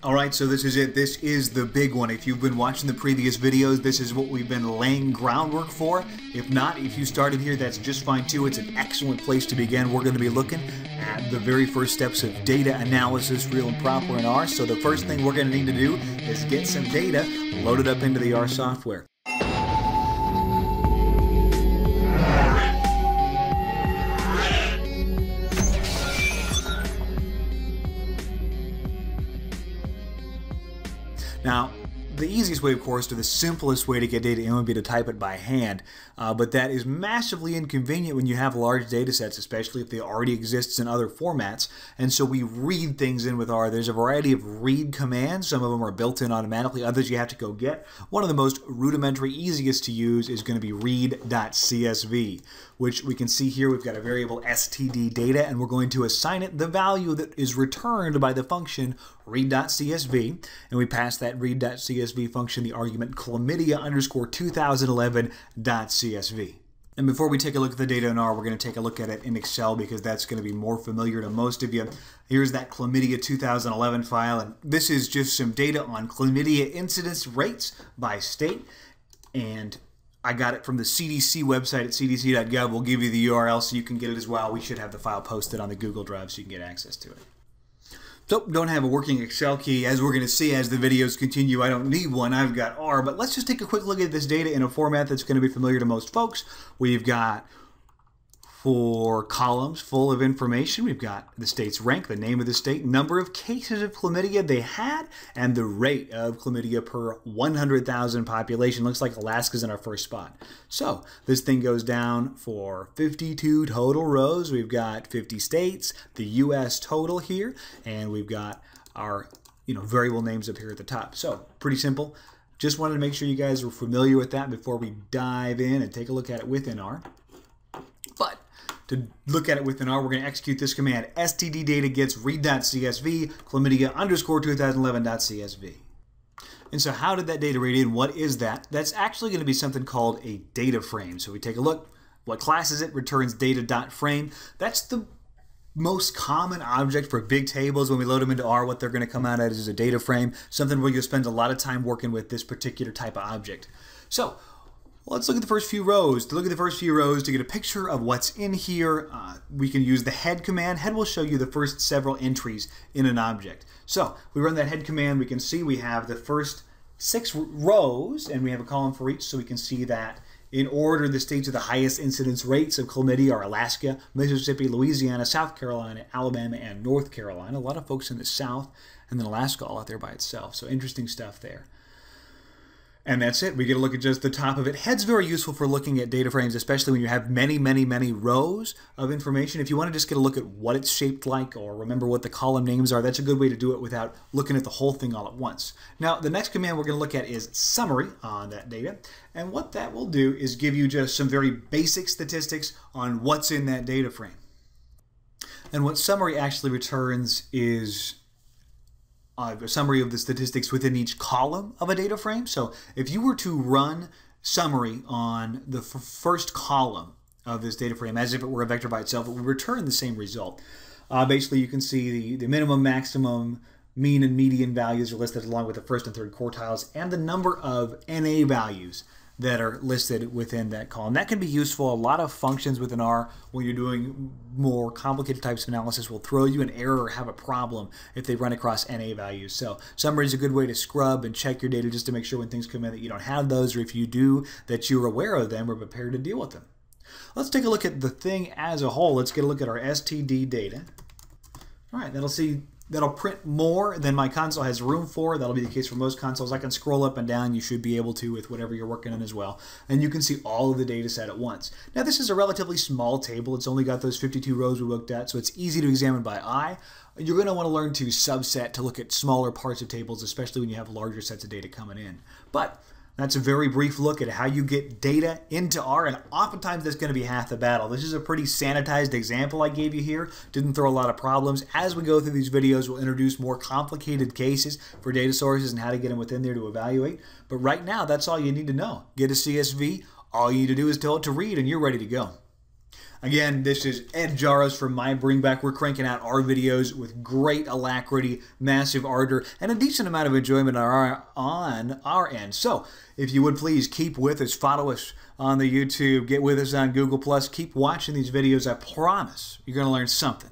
All right, so this is it. This is the big one. If you've been watching the previous videos, this is what we've been laying groundwork for. If not, if you started here, that's just fine too. It's an excellent place to begin. We're going to be looking at the very first steps of data analysis, real and proper in R. So the first thing we're going to need to do is get some data loaded up into the R software. Now, the easiest way, of course, or the simplest way to get data in would be to type it by hand, uh, but that is massively inconvenient when you have large data sets, especially if they already exist in other formats. And so we read things in with R. There's a variety of read commands. Some of them are built in automatically, others you have to go get. One of the most rudimentary, easiest to use is going to be read.csv, which we can see here we've got a variable std data, and we're going to assign it the value that is returned by the function read.csv, and we pass that read.csv function the argument chlamydia underscore 2011.csv. And before we take a look at the data in R, we're going to take a look at it in Excel because that's going to be more familiar to most of you. Here's that chlamydia 2011 file, and this is just some data on chlamydia incidence rates by state. And I got it from the CDC website at cdc.gov. We'll give you the URL so you can get it as well. We should have the file posted on the Google Drive so you can get access to it. So don't have a working Excel key. As we're going to see as the videos continue, I don't need one. I've got R. But let's just take a quick look at this data in a format that's going to be familiar to most folks. We've got four columns full of information. We've got the state's rank, the name of the state, number of cases of chlamydia they had, and the rate of chlamydia per 100,000 population. Looks like Alaska's in our first spot. So this thing goes down for 52 total rows. We've got 50 states, the U.S. total here, and we've got our you know variable names up here at the top. So pretty simple. Just wanted to make sure you guys were familiar with that before we dive in and take a look at it within R. To look at it within R, we're going to execute this command. std data gets read.csv, chlamydia underscore 2011.csv. And so how did that data read in? What is that? That's actually going to be something called a data frame. So we take a look. What class is it? Returns data.frame. That's the most common object for big tables when we load them into R. What they're going to come out as is a data frame, something where you'll spend a lot of time working with this particular type of object. So let's look at the first few rows. To look at the first few rows, to get a picture of what's in here, uh, we can use the head command. Head will show you the first several entries in an object. So we run that head command, we can see we have the first six rows, and we have a column for each, so we can see that in order, the states with the highest incidence rates of chlamydia are Alaska, Mississippi, Louisiana, South Carolina, Alabama, and North Carolina. A lot of folks in the South, and then Alaska all out there by itself. So interesting stuff there. And that's it. We get a look at just the top of it. Head's very useful for looking at data frames, especially when you have many, many, many rows of information. If you want to just get a look at what it's shaped like or remember what the column names are, that's a good way to do it without looking at the whole thing all at once. Now, the next command we're going to look at is summary on that data. And what that will do is give you just some very basic statistics on what's in that data frame. And what summary actually returns is uh, a summary of the statistics within each column of a data frame. So if you were to run summary on the first column of this data frame as if it were a vector by itself, it would return the same result. Uh, basically, you can see the, the minimum, maximum, mean, and median values are listed along with the first and third quartiles and the number of NA values that are listed within that column. That can be useful. A lot of functions within R, when you're doing more complicated types of analysis, will throw you an error or have a problem if they run across NA values. So summary is a good way to scrub and check your data just to make sure when things come in that you don't have those, or if you do, that you're aware of them or prepared to deal with them. Let's take a look at the thing as a whole. Let's get a look at our STD data. All right, that'll see that'll print more than my console has room for. That'll be the case for most consoles. I can scroll up and down. You should be able to with whatever you're working on as well. And you can see all of the data set at once. Now this is a relatively small table. It's only got those 52 rows we looked at, so it's easy to examine by eye. You're going to want to learn to subset to look at smaller parts of tables, especially when you have larger sets of data coming in. But that's a very brief look at how you get data into R, and oftentimes that's going to be half the battle. This is a pretty sanitized example I gave you here. Didn't throw a lot of problems. As we go through these videos, we'll introduce more complicated cases for data sources and how to get them within there to evaluate. But right now, that's all you need to know. Get a CSV. All you need to do is tell it to read, and you're ready to go. Again, this is Ed Jaros from My Bring Back. We're cranking out our videos with great alacrity, massive ardor, and a decent amount of enjoyment on our, on our end. So, if you would please keep with us, follow us on the YouTube, get with us on Google Plus, keep watching these videos. I promise you're going to learn something